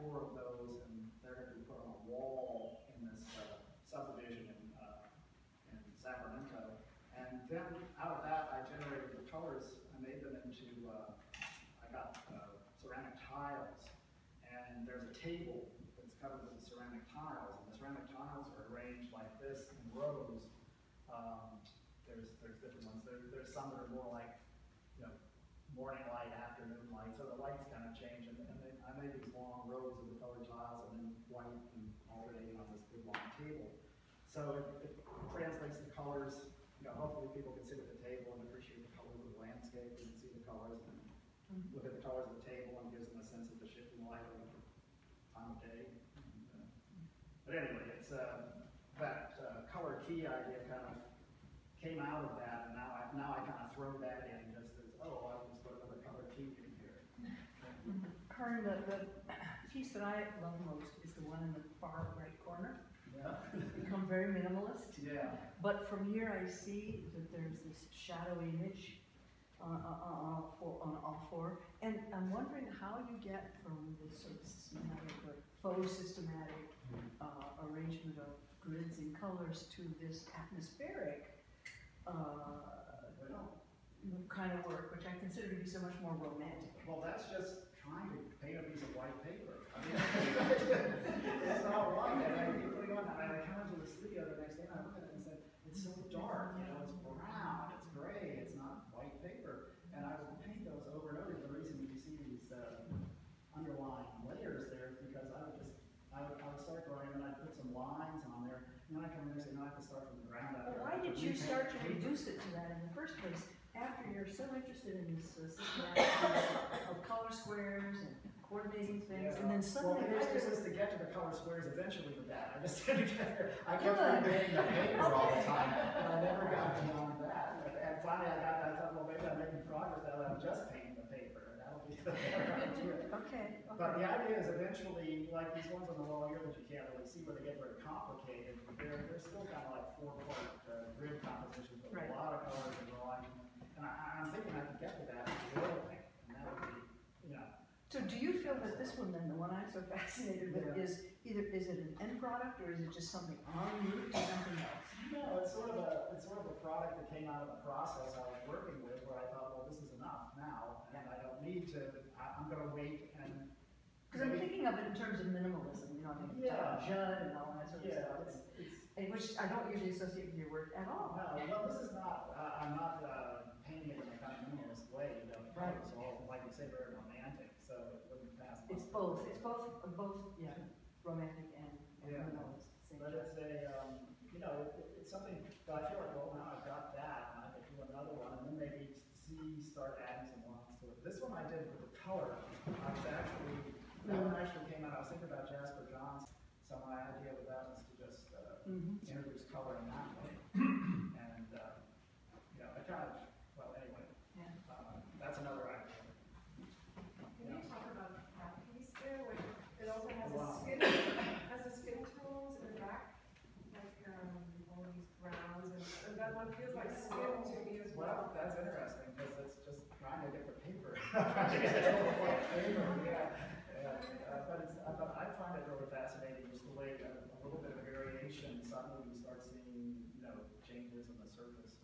four of those, and they're gonna be put on a wall in this uh, subdivision in, uh, in Sacramento. And then out of that, I generated the colors, I made them into, uh, I got uh, ceramic tiles, and there's a table that's covered with ceramic tiles, and the ceramic tiles are arranged like this in rows. Um, there's, there's different ones, there, there's some that are more like, you know, morning light, afternoon light, so the lights kind of change, and, and they, I made these long rows of the colored tiles, and then white and alternating on this big long table. So it, it translates the colors, you know, hopefully people can sit at the table and appreciate the colors of the landscape, and see the colors, and look at the colors of the table, and gives them a sense of the shifting light over the time of day. And, uh, But anyway, it's, uh, that, uh, color key idea kind of came out of that, and now I, now I kind of throw that in just as, oh, I'll just put another color key in here. Karen, the, the piece that I love most is the one in the far right corner. Become very minimalist. Yeah, But from here I see that there's this shadow image on, on, on all four, on all four. And I'm wondering how you get from this sort of systematic or faux systematic uh, arrangement of grids and colors to this atmospheric uh, kind of work, which I consider to be so much more romantic. well, that's just trying to paint a piece of white paper. I mean, it's not right, and studio the next day, and I look at it and say, it's so dark, you know, it's brown, it's gray, it's not white paper. And I would paint those over and over, the reason you see these, uh, underlying layers there is because I would just, I would, I would start drawing, and I'd put some lines on there, and then I come in and say, no, I have to start from the ground up. But why did you start to reduce it to that in the first place, after you're so interested in this uh, systematic use of color squares and coordinating things, and then suddenly Well, the there's idea this. was to get to the color squares eventually with that, I just get there. I kept repainting the paper all the time, and I never got beyond that. And- finally I got, I thought, well, maybe I'm making progress now that I'm just painting the paper, and that'll be the better idea. Okay, But the idea is eventually, like these ones on the wall here that you can't really see where they get very complicated, they're, they're still kind of like four part uh, grid compositions with Right. a lot of colors and drawing. And I, I'm thinking I could get to that with oil paint, and that would be, you know, So do you feel that this one then, the one I'm so fascinated with, Yeah. is either, is it an end product or is it just something en route to something else? No, it's sort of a, it's sort of a product that came out of the process I was working with, where I thought, well, this is enough now, and I don't need to, I, I'm gonna wait and. Because I'm thinking of it in terms of minimalism, you know, I mean, Yeah. Judd and all that sort of Yeah, stuff. it's, it's, And which I don't usually associate with your work at all. no, well, this is not, uh, I'm not, uh, painting it in a kind of minimalist way, you know, Right. it's all, like you say, very romantic, so it wouldn't pass. It's muster. Both, it's both, both, yeah, romantic and and Yeah. minimalist. at the same But time. it's a, um, you know, it, it- it's something that I feel like, well, now I've got that, and I could do another one, and then maybe see, start adding some lines to it. This one I did with the color, I was actually, that one actually came out, I was thinking about Jasper Johns, so my idea with that was to just, uh, Mhm. introduce color in that way. And, uh, you know, I kind of, well, anyway, Yeah. uh, that's another idea. Can you talk about that piece there, where it also has a Wow. skin, has a skin tones in the back? Like, um, all these browns, and, and that one feels like skin to me as Well, well. that's interesting, because it's just trying to get the paper. Trying to get it all the paper, yeah. Yeah, uh, But uh, but I find it really fascinating, just the way, uh, a little bit of variation, suddenly you start seeing, you know, changes in the surface